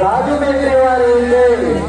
రాజు మేత్రి వారి బాగా